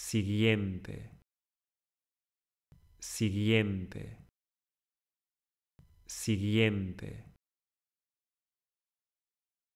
siguiente, siguiente, siguiente.